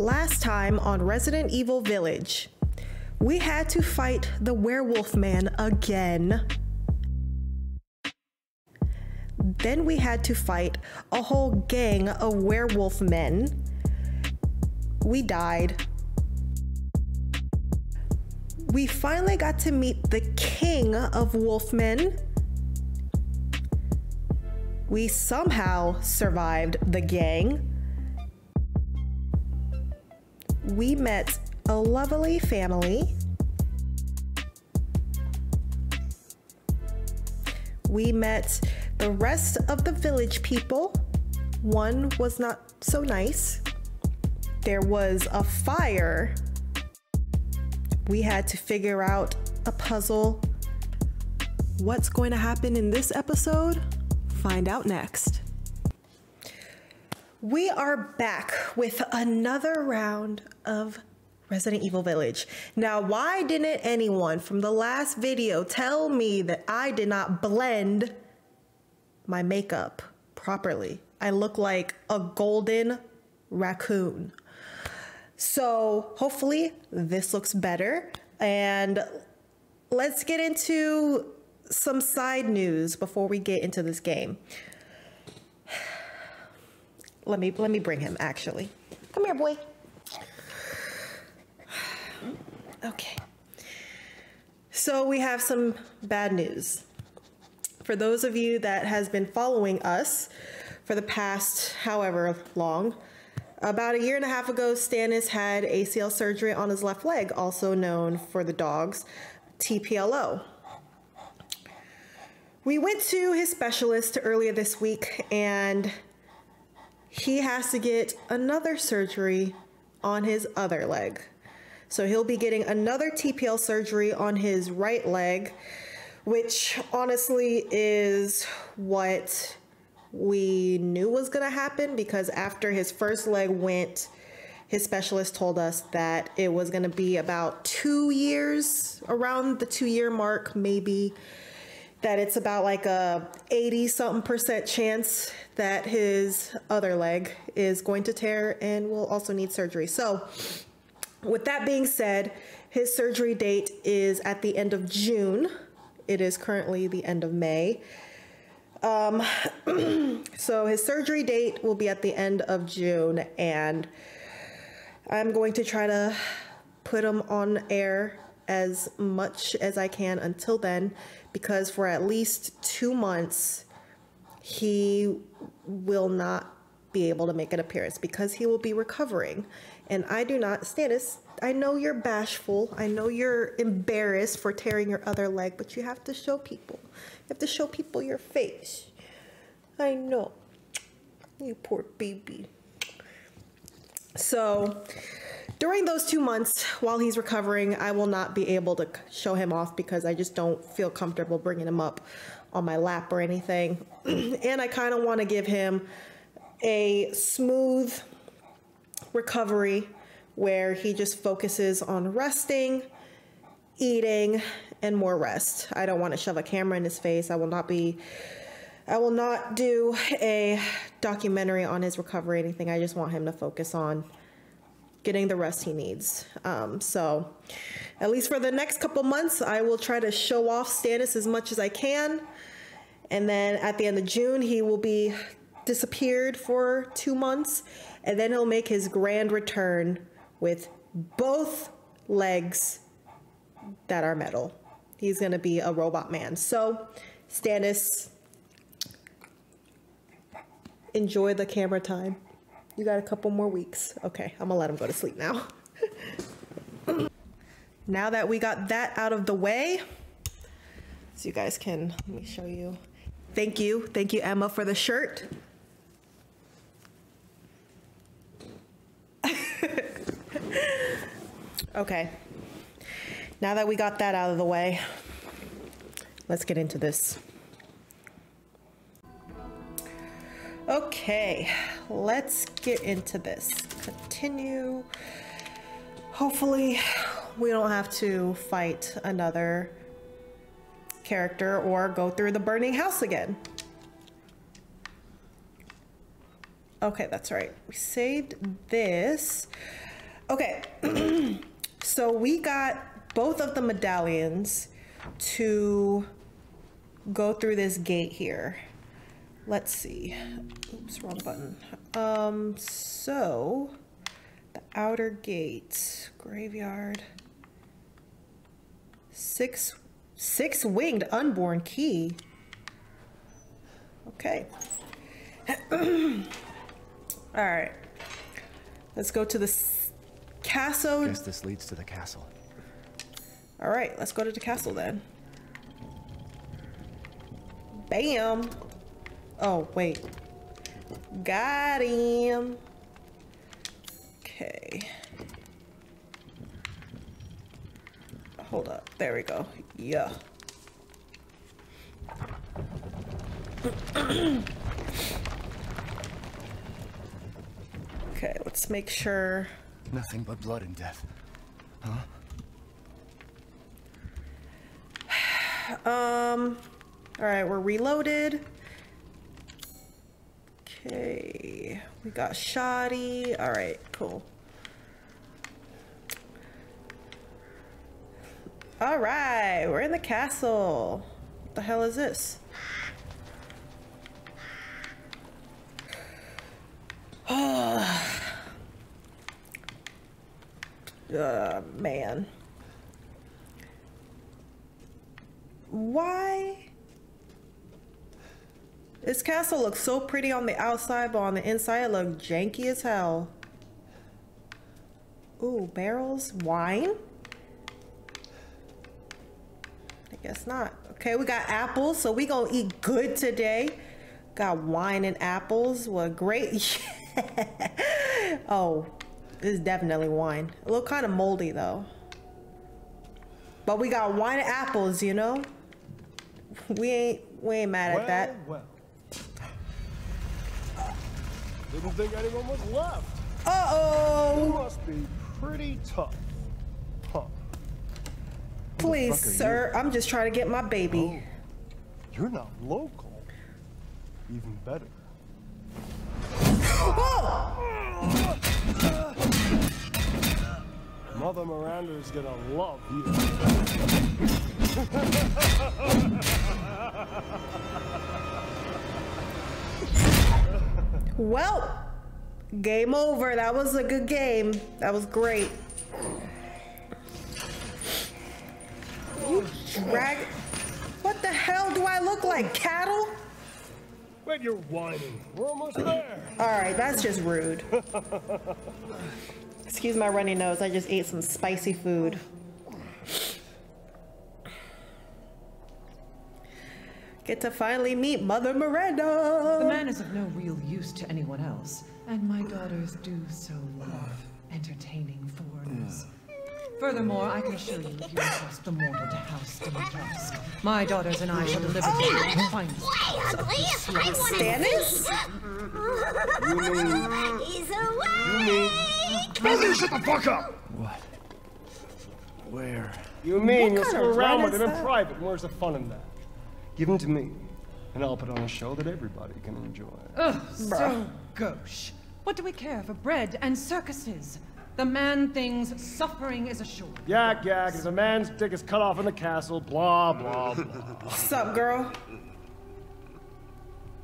Last time on Resident Evil Village, we had to fight the werewolf man again. Then we had to fight a whole gang of werewolf men. We died. We finally got to meet the king of wolfmen. We somehow survived the gang. We met a lovely family. We met the rest of the village people. One was not so nice. There was a fire. We had to figure out a puzzle. What's going to happen in this episode? Find out next. We are back with another round of Resident Evil Village. Now, why didn't anyone from the last video tell me that I did not blend my makeup properly? I look like a golden raccoon. So hopefully this looks better. And let's get into some side news before we get into this game. Let me let me bring him actually. Come here, boy. Okay. So we have some bad news. For those of you that has been following us for the past however long, about a year and a half ago, Stannis had ACL surgery on his left leg, also known for the dogs, TPLO. We went to his specialist earlier this week and he has to get another surgery on his other leg. So he'll be getting another TPL surgery on his right leg, which honestly is what we knew was going to happen because after his first leg went, his specialist told us that it was going to be about two years, around the two year mark, maybe that it's about like a 80 something percent chance that his other leg is going to tear and will also need surgery. So, with that being said, his surgery date is at the end of June. It is currently the end of May. Um, so his surgery date will be at the end of June, and I'm going to try to put him on air as much as I can until then because for at least two months, he will not be able to make an appearance because he will be recovering. And I do not, Stannis, I know you're bashful. I know you're embarrassed for tearing your other leg, but you have to show people. You have to show people your face. I know. You poor baby. So, during those two months while he's recovering, I will not be able to show him off because I just don't feel comfortable bringing him up on my lap or anything. and I kind of want to give him a smooth recovery where he just focuses on resting, eating, and more rest. I don't want to shove a camera in his face. I will not be I will not do a documentary on his recovery anything. I just want him to focus on getting the rest he needs. Um, so, at least for the next couple months, I will try to show off Stannis as much as I can. And then at the end of June, he will be disappeared for two months. And then he'll make his grand return with both legs that are metal. He's going to be a robot man. So, Stannis, enjoy the camera time. You got a couple more weeks. Okay, I'm gonna let him go to sleep now. now that we got that out of the way, so you guys can, let me show you. Thank you. Thank you, Emma, for the shirt. okay. Now that we got that out of the way, let's get into this. Okay, let's get into this. Continue. Hopefully, we don't have to fight another character or go through the burning house again. Okay, that's right. We saved this. Okay. so we got both of the medallions to go through this gate here. Let's see. Oops, wrong button. Um, so the outer gate, graveyard. Six six winged unborn key. Okay. All right. Let's go to the castle. Guess this leads to the castle. All right, let's go to the castle then. Bam. Oh, wait. Got him. Okay. Hold up. There we go. Yeah. okay, let's make sure. Nothing but blood and death. Huh? um, all right, we're reloaded. Okay, we got shoddy. All right, cool. All right, we're in the castle. What the hell is this? uh, man. Why? This castle looks so pretty on the outside, but on the inside it looks janky as hell. Ooh, barrels? Wine? I guess not. Okay, we got apples, so we gonna eat good today. Got wine and apples. What great. oh, this is definitely wine. A little kind of moldy though. But we got wine and apples, you know? We ain't we ain't mad at that. Well, Didn't think anyone was left. Uh-oh. You must be pretty tough. Huh. Please, sir. I'm just trying to get my baby. Oh, you're not local. Even better. Oh! Mother Miranda's gonna love you. Well, game over. That was a good game. That was great. You drag. What the hell do I look like? Cattle? Wait, you're whining. We're almost there. All right, that's just rude. Excuse my runny nose. I just ate some spicy food. Get to finally meet Mother Miranda. The man is of no real use to anyone else, and my daughters do so love entertaining foreigners. Furthermore, I can assure you if you entrust the mortal to House Dimitrescu, my daughters and I shall deliver to you the finest cuts of this slaughter. Stannis? He's away! Brother, shut the fuck up! What? Where? You mean you're kind screw of around with him in private? Where's the fun in that? Give him to me, and I'll put on a show that everybody can enjoy. Ugh, so gauche. What do we care for bread and circuses? The man thinks suffering is assured. Yak yak, as a man's dick is cut off in the castle, blah blah blah. What's up, girl?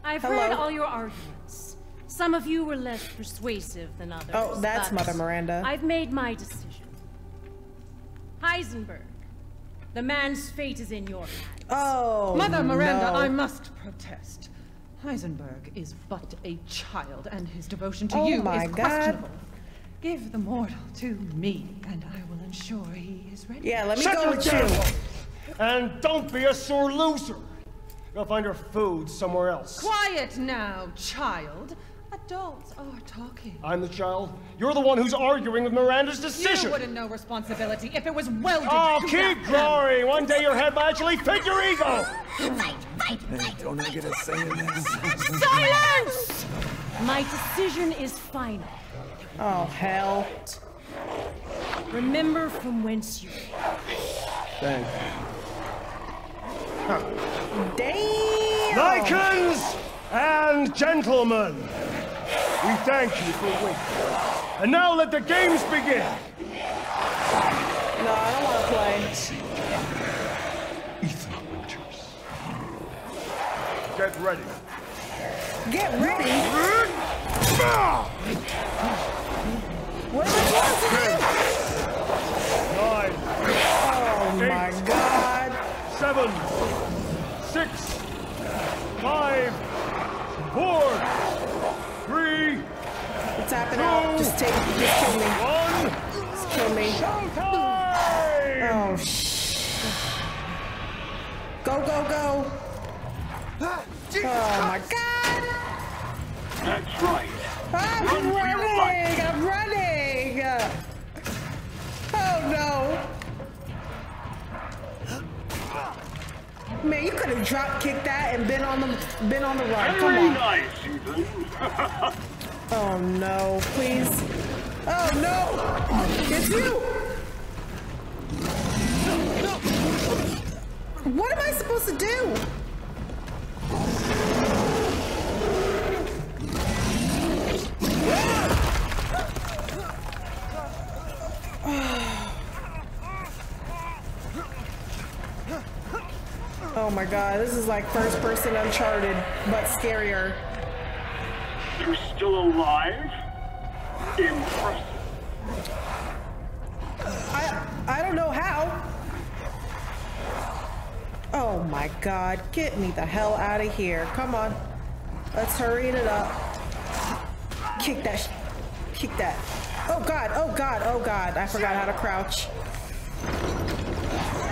I've Hello. heard all your arguments. Some of you were less persuasive than others. Oh, that's Mother Miranda. I've made my decision. Heisenberg, the man's fate is in your hands. Oh, Mother Miranda, no. I must protest. Heisenberg is but a child, and his devotion to Oh you my is God. questionable. Give the mortal to me, and I will ensure he is ready. Yeah, let me Shut go your with damn you. And don't be a sore loser. Go find your food somewhere else. Quiet now, child. Adults oh, are talking. I'm the child. You're the one who's arguing with Miranda's decision. You wouldn't know responsibility if it was welded Oh, to keep that growing. One day your head might actually fit your ego. Fight, fight, Hey, don't I get a say in this? Silence! My decision is final. Oh, hell. Remember from whence you came. Thank you. Damn. Lycans and gentlemen, We thank you for waiting. And now let the games begin! No, I don't want to play. Ethan Winters. Get ready. Get ready. What am I supposed to do? Nine, Oh my Eight. god. seven, six, five, four, three, It's happening out. Just take, it. just kill me. one. Just kill me. Showtime! Oh shh. Go, go, go. Oh my god. That's right. Ah, I'm Run running. I'm running. Oh no. Man, you could have drop kicked that and been on the been on the run. Come on. nice. Oh no, please. Oh no! It's you! What am I supposed to do? Oh my god, this is like first person Uncharted, but scarier. Still alive? Impressive. I I don't know how. Oh my god, get me the hell out of here. Come on. Let's hurry it up. Kick that kick that. Oh god, oh god, oh god. I forgot how to crouch.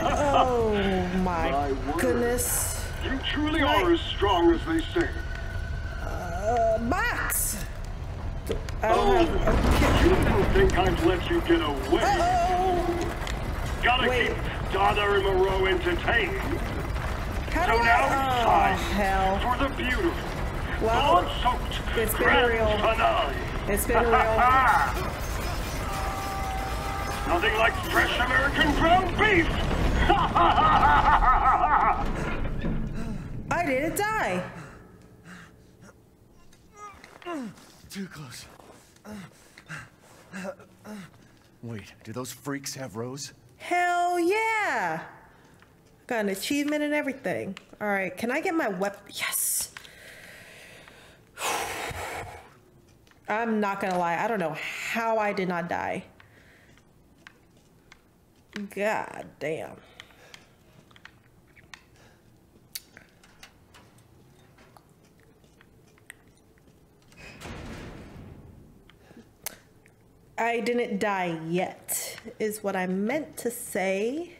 Oh my My goodness. You truly Right. are as strong as they say. Uh, box. I don't Oh, have you didn't think I'd let you get away. Uh-oh. Gotta wait. keep Donna and Moreau entertained. How So now I? it's Oh time hell. for the beautiful, Well, blood-soaked it's been real. finale. It's been real. Nothing like fresh American ground beef. I didn't die. Too close. Wait, do those freaks have Rose? Hell yeah! Got an achievement and everything. All right, can I get my weapon? Yes. I'm not gonna lie. I don't know how I did not die. God damn. I didn't die yet, is what I meant to say.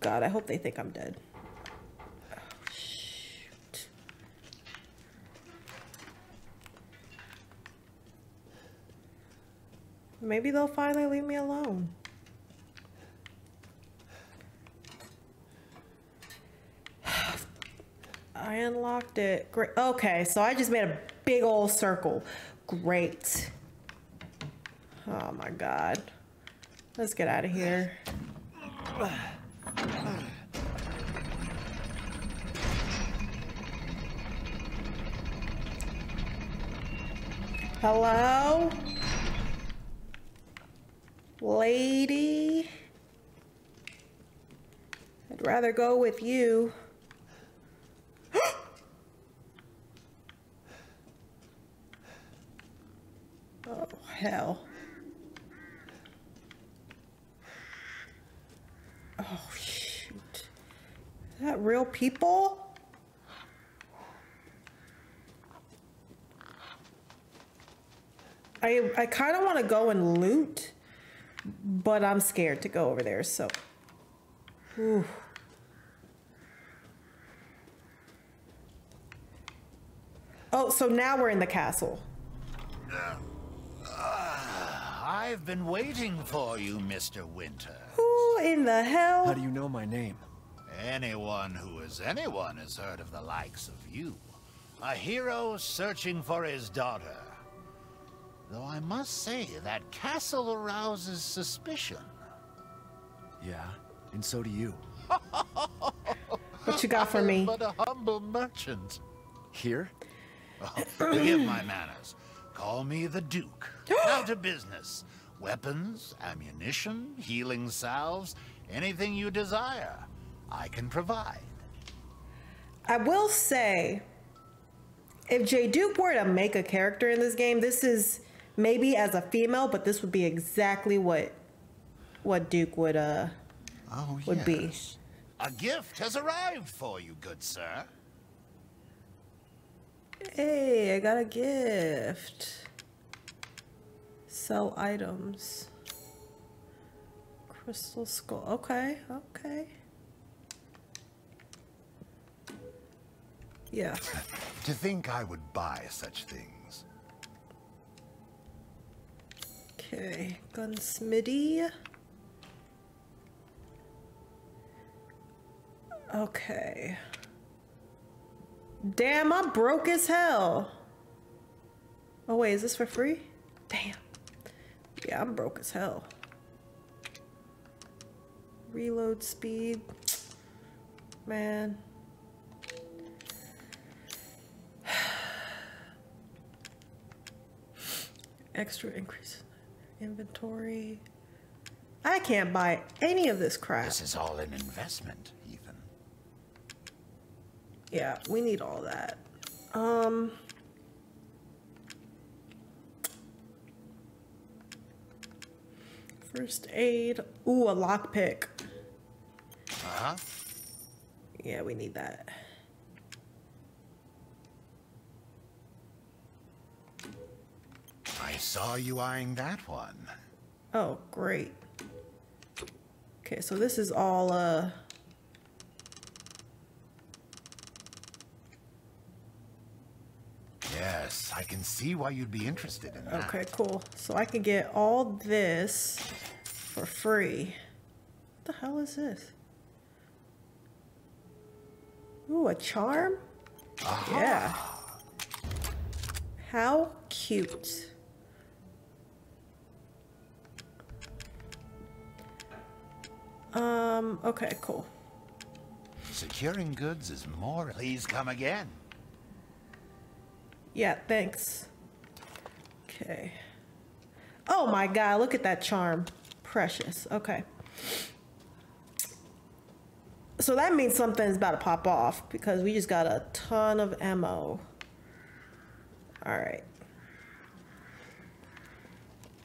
God, I hope they think I'm dead. Maybe they'll finally leave me alone. I unlocked it. Great. Okay, so I just made a big old circle. Great. Oh my god. Let's get out of here. Hello? Lady? I'd rather go with you. oh, hell. Oh, shoot. Is that real people? I, I kind of want to go and loot, but I'm scared to go over there, so. Whew. Oh, so now we're in the castle. Uh, I've been waiting for you, Mr. Winter. Who in the hell? How do you know my name? Anyone who is anyone has heard of the likes of you. A hero searching for his daughter. Though I must say, that castle arouses suspicion. Yeah, and so do you. What you got for me? But a humble merchant. Here? Oh, forgive my manners. Call me the Duke. now to business. Weapons, ammunition, healing salves, anything you desire, I can provide. I will say, if Jay Duke were to make a character in this game, this is maybe as a female, but this would be exactly what what Duke would uh oh, would be. A gift has arrived for you, good sir. Hey, I got a gift. Sell items. Crystal skull. Okay, okay. Yeah. To think I would buy such things. Okay, gunsmithy. Okay. Damn, I'm broke as hell. Oh wait, is this for free? Damn. Yeah, I'm broke as hell. Reload speed. Man. Extra increase in inventory. I can't buy any of this crap. This is all an investment, Ethan. Yeah, we need all that. Um. First aid. Ooh, a lockpick. Uh-huh. Yeah, we need that. Saw you eyeing that one. Oh, great. Okay, so this is all, uh... Yes, I can see why you'd be interested in that. Okay, cool. So I can get all this for free. What the hell is this? Ooh, a charm? Yeah. How cute. Um, okay, cool. Securing goods is more. Please come again. Yeah, thanks. Okay. Oh my god, look at that charm. Precious. Okay. So that means something's about to pop off because we just got a ton of ammo. All right.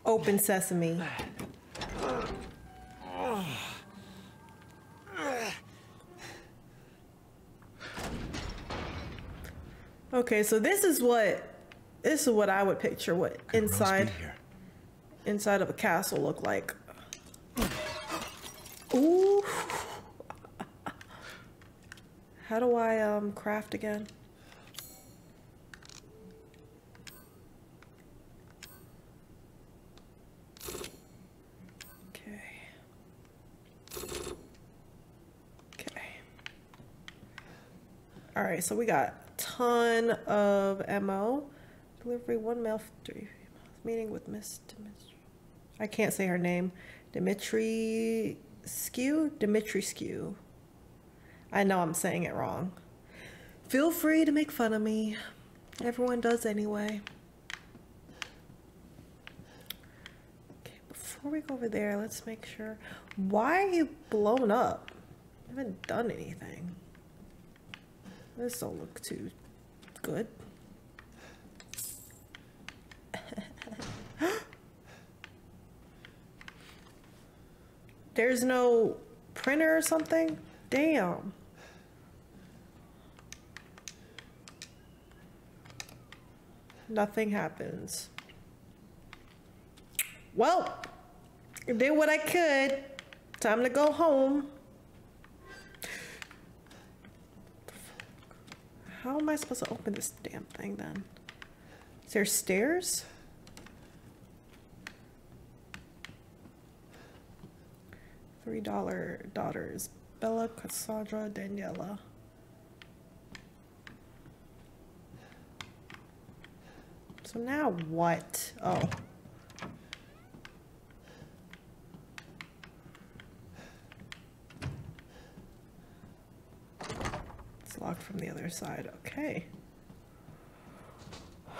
Open sesame. Okay, so this is what this is what I would picture what Could inside here. inside of a castle look like. Ooh. How do I um craft again? Okay. Okay. All right, so we got ton of ammo. Delivery one mail three meeting with Miss Dimitri. I can't say her name. Dimitri Skew? Dimitri Skew. I know I'm saying it wrong. Feel free to make fun of me. Everyone does anyway. Okay, before we go over there, let's make sure. Why are you blown up? I haven't done anything. This don't look too good. There's no printer or something? Damn. Nothing happens. Well, did what I could. Time to go home. How am I supposed to open this damn thing then? Is there stairs? Three dollar daughters. Bela, Cassandra, Daniela. So now what? Oh. locked from the other side. Okay.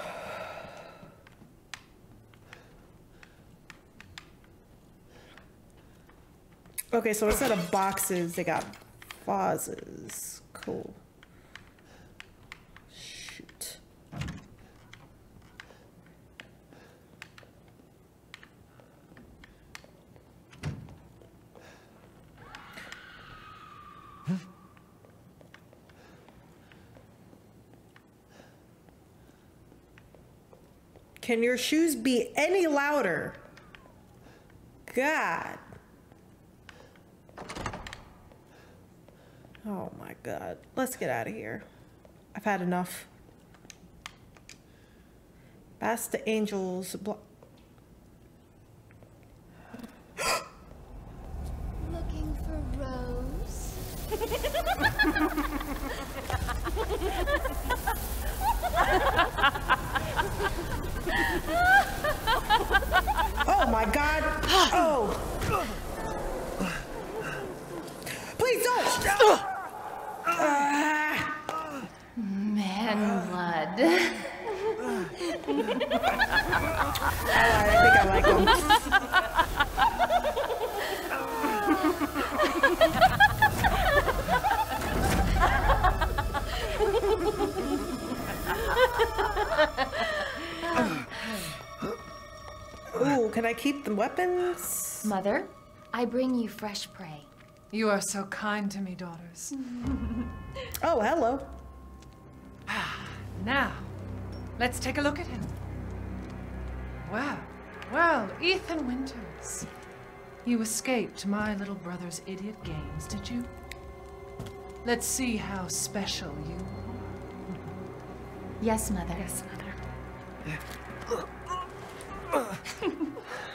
Okay, so instead of boxes, they got vases. Cool. Can your shoes be any louder? God. Oh my god. Let's get out of here. I've had enough. Past the angels. Blo- Looking for Rose? oh my god. Oh. Please don't. Ah. Man blood. Alright, I think I like them. Ooh, can I keep the weapons? Mother, I bring you fresh prey. You are so kind to me, daughters. Oh, hello. Ah, now, let's take a look at him. Well, well, Ethan Winters. You escaped my little brother's idiot games, did you? Let's see how special you are. Yes, Mother. Yes, Mother.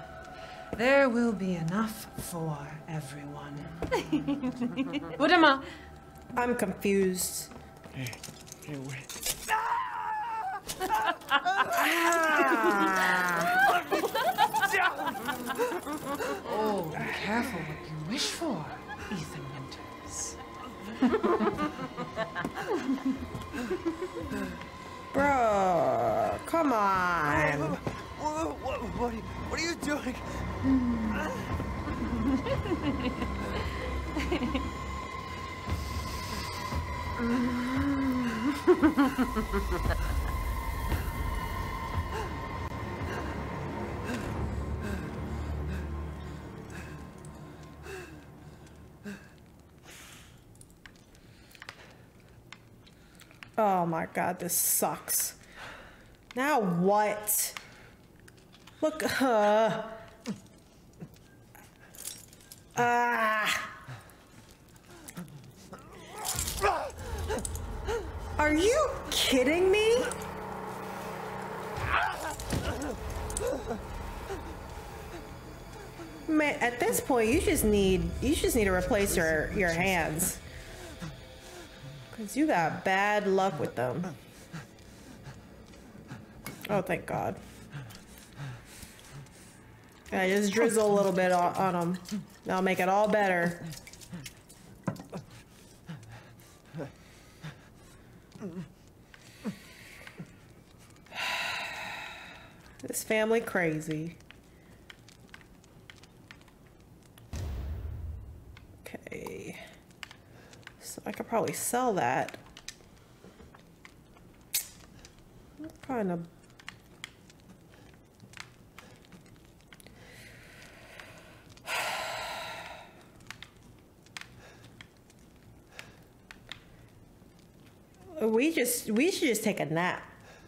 there will be enough for everyone. Budama! I'm confused. Ah! Oh, be careful what you wish for, Ethan Winters. Oh my god, this sucks. Now what? Look, uh. Ah. Are you kidding me? Man, at this point, you just need you just need to replace your your hands. Cause you got bad luck with them. Oh, thank God. Yeah, just drizzle a little bit on, on them. That'll make it all better. This family crazy. I could probably sell that. What kind of We just we should just take a nap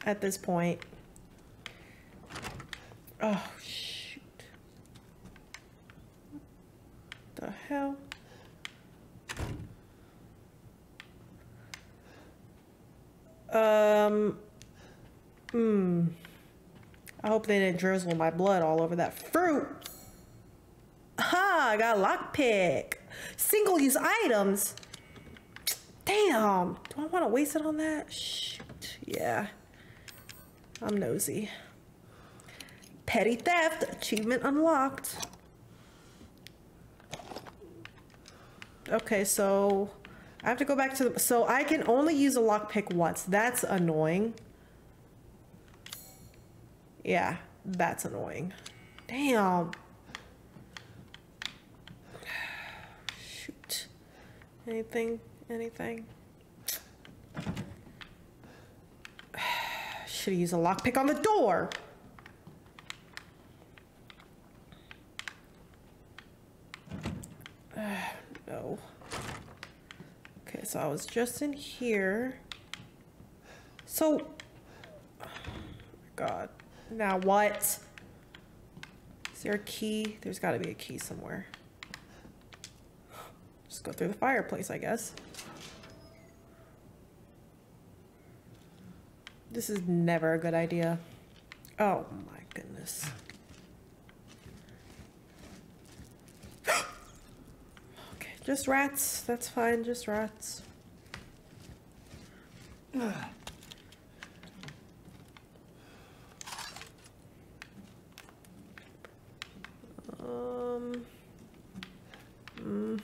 at this point. Oh shoot. The hell? Um Hmm. I hope they didn't drizzle my blood all over that fruit. Ha! I got a lockpick. Single use items. Damn. Do I want to waste it on that? Shoot. Yeah. I'm nosy. Petty theft. Achievement unlocked. Okay, so I have to go back to the. So I can only use a lockpick once. That's annoying. Yeah, that's annoying. Damn. Shoot. Anything? Anything? Should used a lockpick on the door. no. Okay, so I was just in here. So, oh God. Now what? Is there a key? There's got to be a key somewhere. Just go through the fireplace, I guess. This is never a good idea. Oh my goodness. okay, just rats. That's fine, just rats. Um. Mm.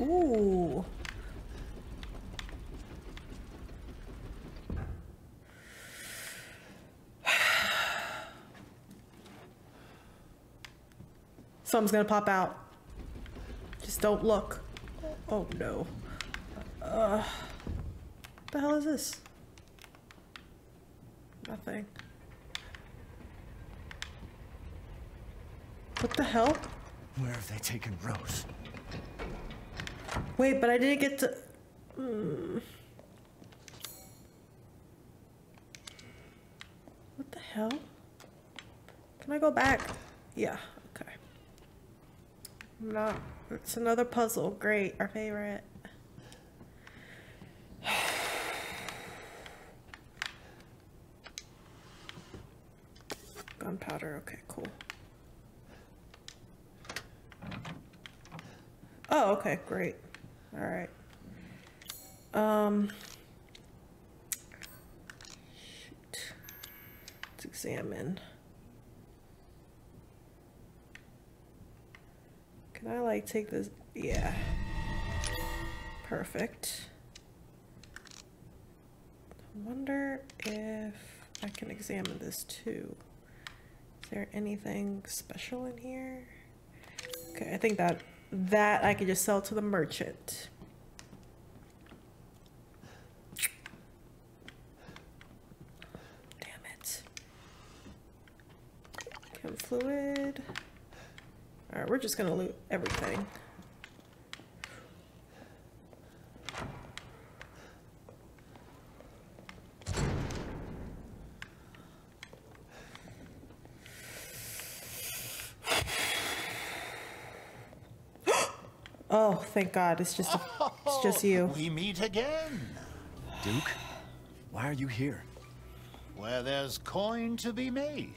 Ooh. Something's gonna pop out. Just don't look. Oh no. Uh, what the hell is this? Nothing. What the hell? Where have they taken Rose? Wait, but I didn't get to. Hmm. What the hell? Can I go back? Yeah, okay. No, it's another puzzle. Great, our favorite. Gunpowder, okay, cool. Oh, okay, great. All right. Um. Shoot. Let's examine. Can I like take this? Yeah. Perfect. I wonder if I can examine this too. Is there anything special in here? Okay, I think that that I could just sell to the merchant. Damn it. Chem fluid. All right, we're just gonna loot everything. Oh, thank God! It's just it's just you. We meet again. Duke, why are you here? Where there's coin to be made.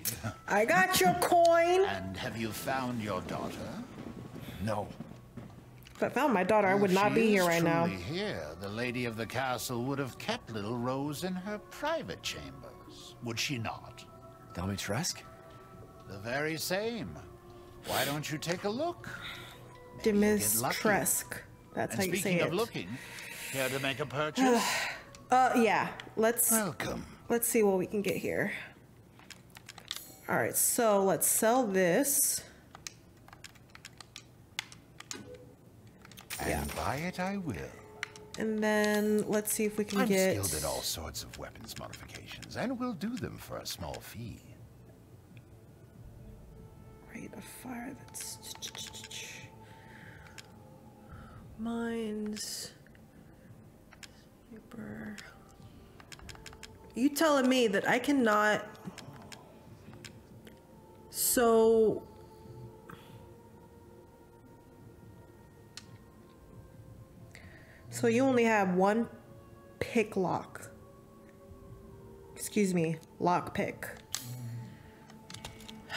I got your coin. And have you found your daughter? No. If I found my daughter, I would not be here right now. truly Here, the lady of the castle would have kept little Rose in her private chambers, would she not? Dimitrescu? The very same. Why don't you take a look? Dimitrescu. That's And how you say speaking it. of looking, care to make a purchase? Uh, yeah. Let's Welcome. let's see what we can get here. All right, so let's sell this. And buy it I will. And then let's see if we can I'm get. skilled at all sorts of weapons modifications, and we'll do them for a small fee. Rate of fire. That's. Mines. You telling me that I cannot. So. So you only have one pick lock. Excuse me, lock pick.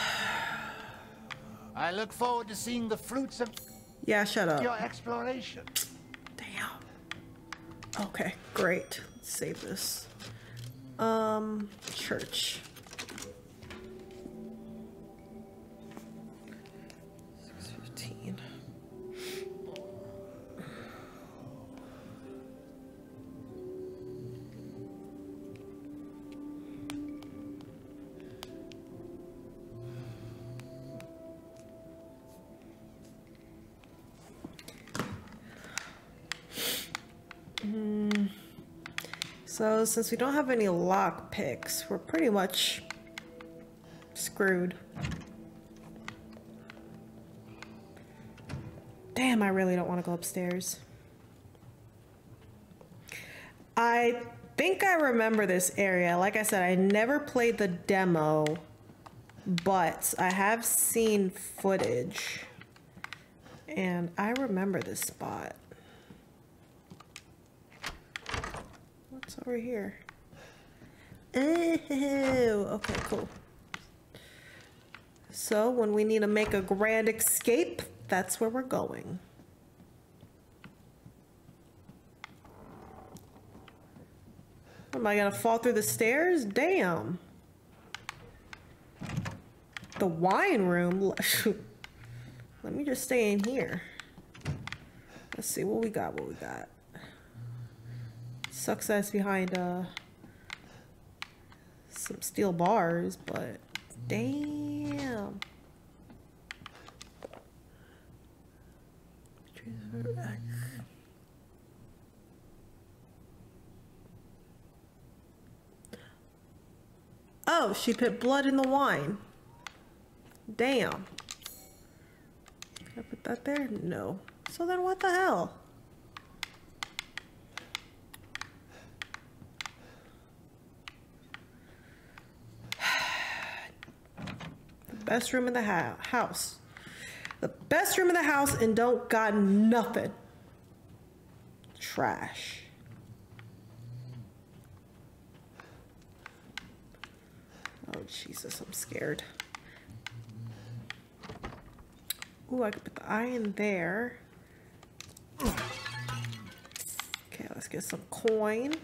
I look forward to seeing the fruits of Yeah, shut up. your exploration. Damn. Okay, great. Let's save this. Um, church. So since we don't have any lock picks, we're pretty much screwed. Damn, I really don't want to go upstairs. I think I remember this area. Like I said, I never played the demo, but I have seen footage. And I remember this spot. What's over here? Oh, okay, cool. So when we need to make a grand escape, that's where we're going. Am I gonna fall through the stairs? Damn. The wine room. Let me just stay in here. Let's see what we got. What we got. That's behind uh some steel bars, but damn. Oh, she put blood in the wine. Damn. Can I put that there? No. So then what the hell? Best room in the house. The best room in the house and don't got nothing. Trash. Oh, Jesus, I'm scared. Ooh, I could put the eye in there. Okay, let's get some coin.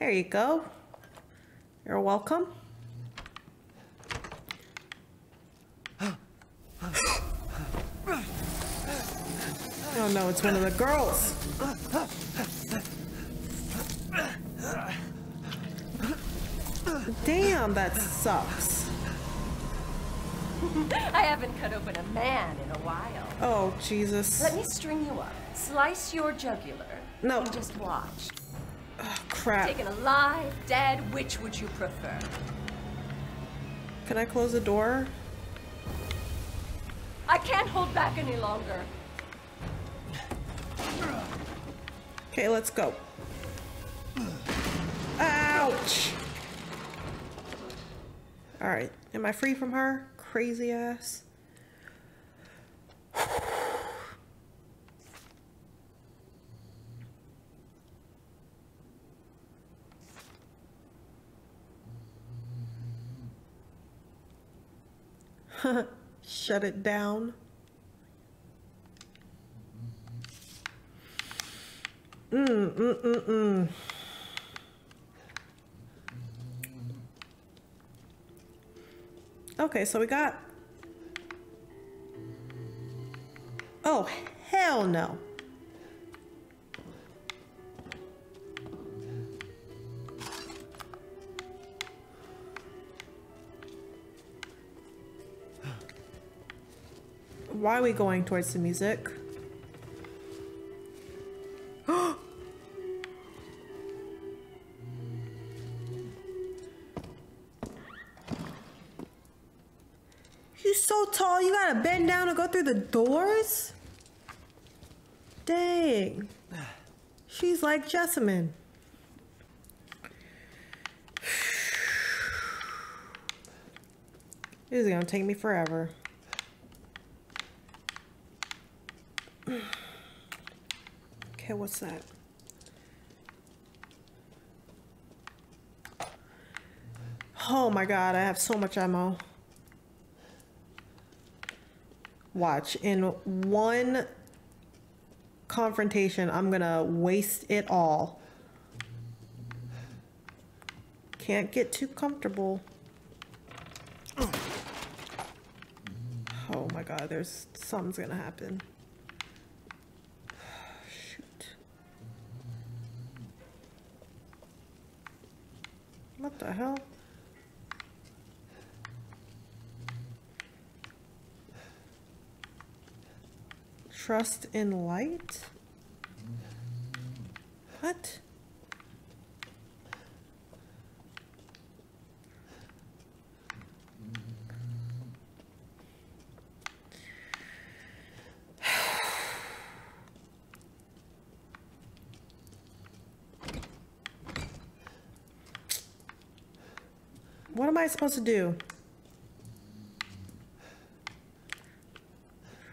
There you go. You're welcome. Oh no, it's one of the girls. Damn, that sucks. I haven't cut open a man in a while. Oh, Jesus. Let me string you up, slice your jugular, No. and just watch. Crap. Taken alive, dead, which would you prefer? Can I close the door? I can't hold back any longer. Okay, let's go. Ouch! Alright, am I free from her? Crazy ass. Shut it down. Mm, mm, mm, mm. Okay, so we got. Oh, hell no. Why are we going towards the music? He's so tall, you gotta bend down to go through the doors? Dang. She's like Jessamine. This is gonna take me forever. Okay, what's that? Oh my god, I have so much ammo. Watch, in one confrontation, I'm gonna waste it all. Can't get too comfortable. Oh my god, there's something's gonna happen. The hell? Trust in light? What? Supposed to do?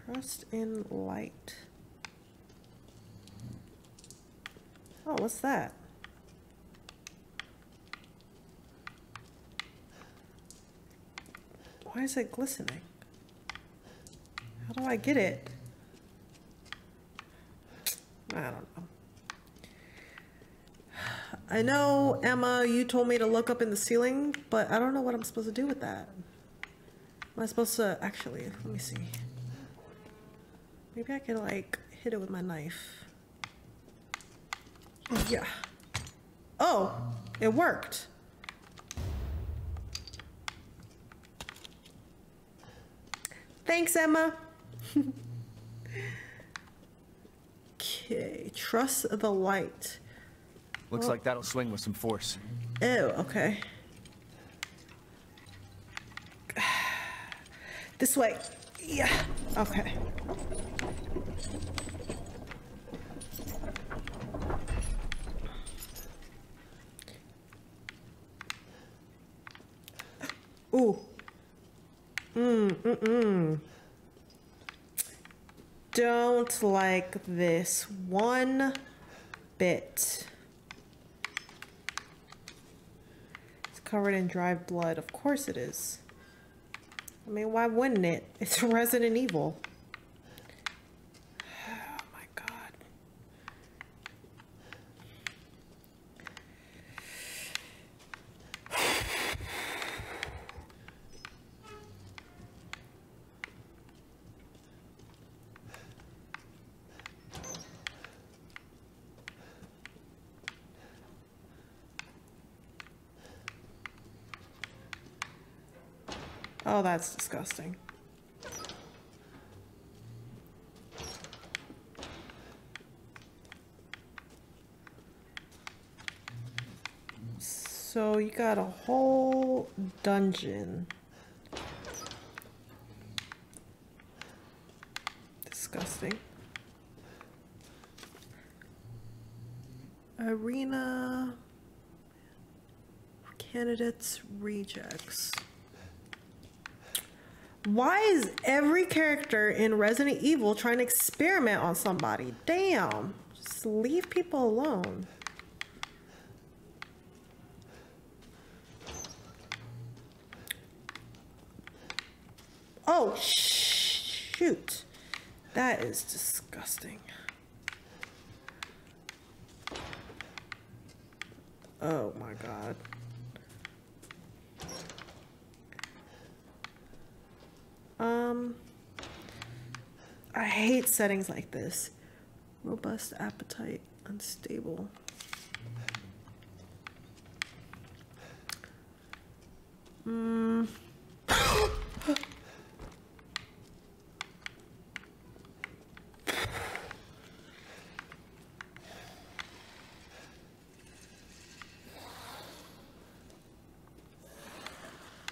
Trust in light. Oh, what's that? Why is it glistening? How do I get it? I don't know. I know, Emma, you told me to look up in the ceiling, but I don't know what I'm supposed to do with that. Am I supposed to, actually, let me see. Maybe I could like hit it with my knife. Yeah. Oh, it worked. Thanks, Emma. okay, trust the light. Looks Well- like that'll swing with some force. Ew, okay. This way. Yeah, okay. Ooh. Mm, mm, mm. Don't like this one bit. Covered in dried blood. Of course it is. I mean, why wouldn't it? It's Resident Evil. Oh, that's disgusting. So you got a whole dungeon. Disgusting. Arena candidates rejects. Why is every character in Resident Evil trying to experiment on somebody? Damn. Just leave people alone. Oh, shoot. That is disgusting. Oh my god. Um, I hate settings like this. Robust appetite, unstable. Mm.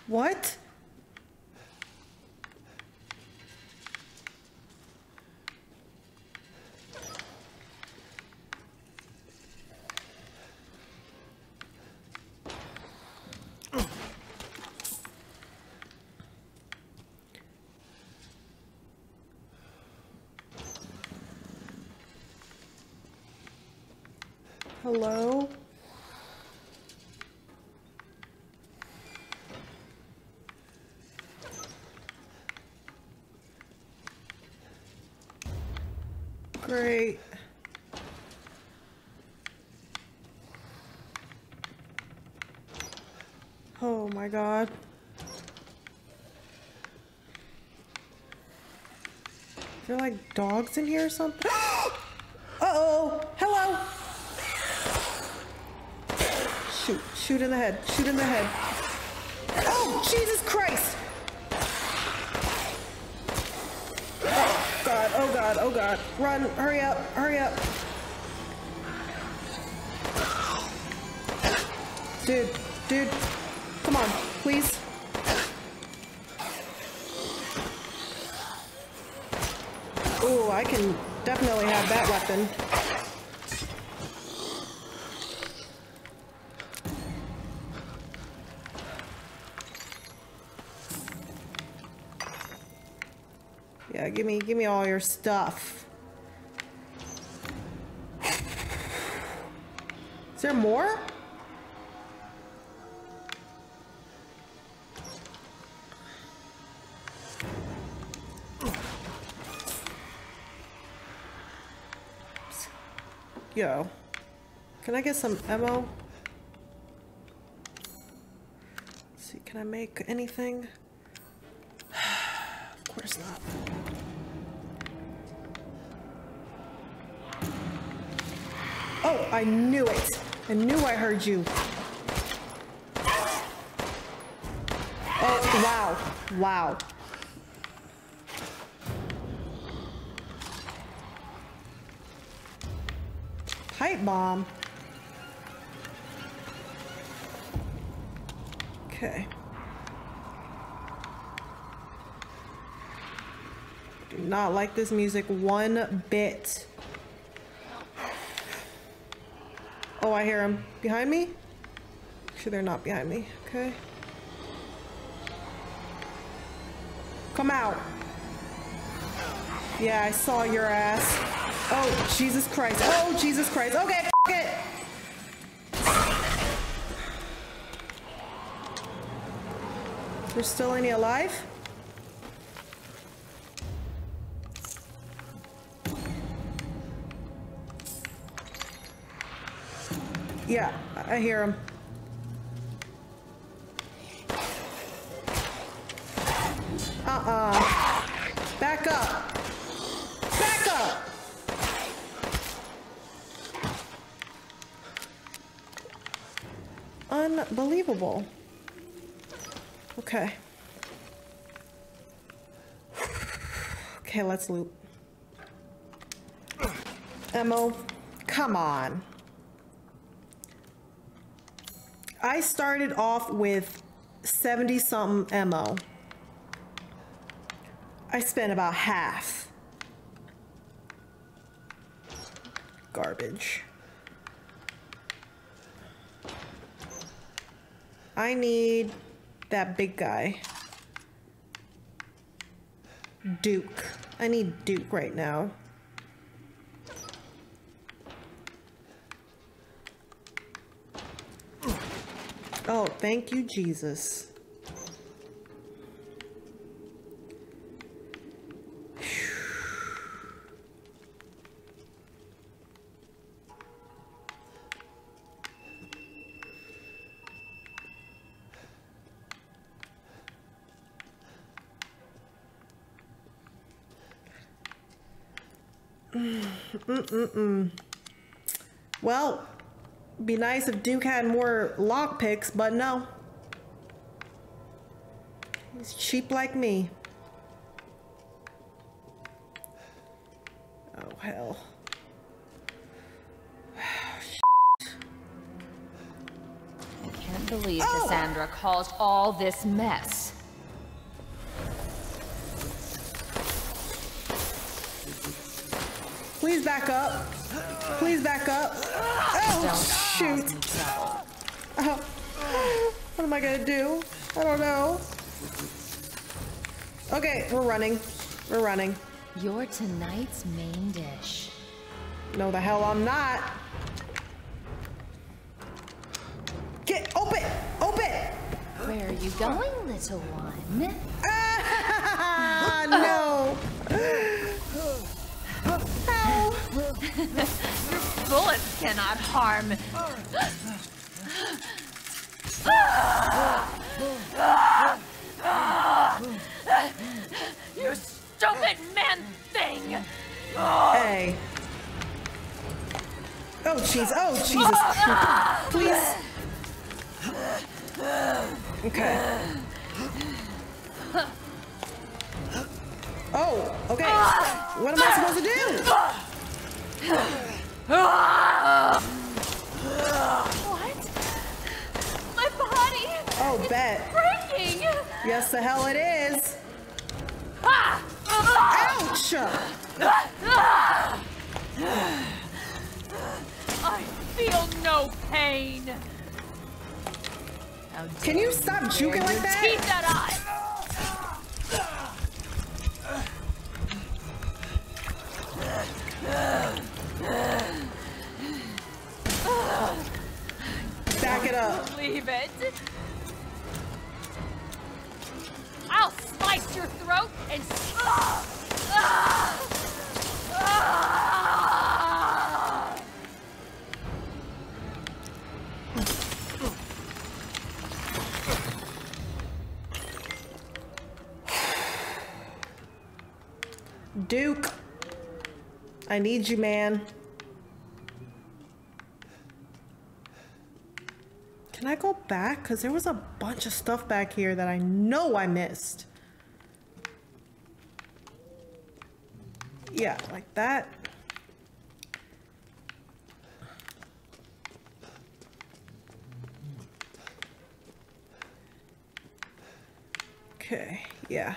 what? Hello? Great. Oh my god. I feel like dogs in here or something. Oh, Shoot, in the head, shoot in the head. Oh, Jesus Christ! Oh god, oh god, oh god. Run, hurry up, hurry up. Dude, dude, come on, please. Ooh, I can definitely have that weapon. Yeah, give me, give me all your stuff. Is there more? Yo. Can I get some ammo? Let's see, can I make anything? I knew it. I knew I heard you. Oh, wow. Wow. Pipe bomb. Okay. Do not like this music one bit. Oh, I hear him. Behind me? Actually, they're not behind me. Okay. Come out. Yeah, I saw your ass. Oh, Jesus Christ. Oh, Jesus Christ. Okay, it. There's still any alive? Yeah, I hear him. Uh-uh. Back up. Back up! Unbelievable. Okay. Okay, let's loop. Ammo, come on. I started off with 70 something ammo. I spent about half. Garbage. I need that big guy. Duke. I need Duke right now. Oh, thank you, Jesus. Mm-mm-mm. Well, be nice if Duke had more lockpicks, but no. He's cheap like me. Oh, hell. I can't believe oh! Cassandra caused all this mess. Please back up. Please back up. Oh, shoot. Oh. What am I gonna do? I don't know. Okay, we're running. We're running. You're tonight's main dish. No, the hell I'm not. Get open! Open! Where are you going, little one? Ah, no! Bullets cannot harm. You stupid man thing! Hey. Oh, jeez. Oh, Jesus. Please. Okay. Oh, okay. What am I supposed to do? What? My body! Oh, bet. Breaking! Yes, the hell it is. Ah! Ouch! I feel no pain. Can you stop juking like that? Teeth that eye! Duke. I need you, man. Can I go back? Because there was a bunch of stuff back here that I know I missed. Yeah, like that. Okay, yeah.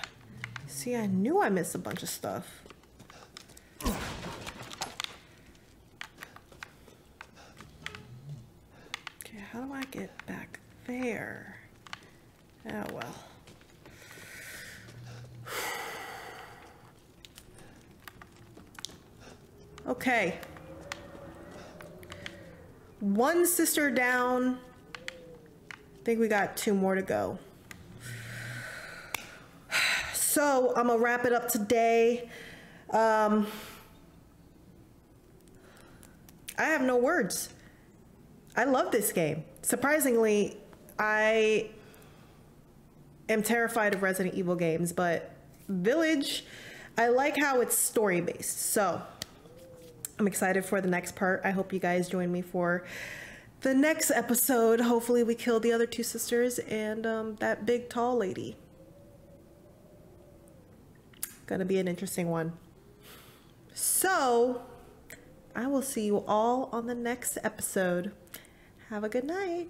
See, I knew I missed a bunch of stuff. Okay, how do I get back there? Oh well. Okay. One sister down. I think we got two more to go. So I'm gonna wrap it up today. Um, I have no words. I love this game. Surprisingly, I am terrified of Resident Evil games, but Village, I like how it's story based. So I'm excited for the next part. I hope you guys join me for the next episode. Hopefully, we kill the other two sisters and um, that big tall lady. Gonna be an interesting one. So, I will see you all on the next episode. Have a good night.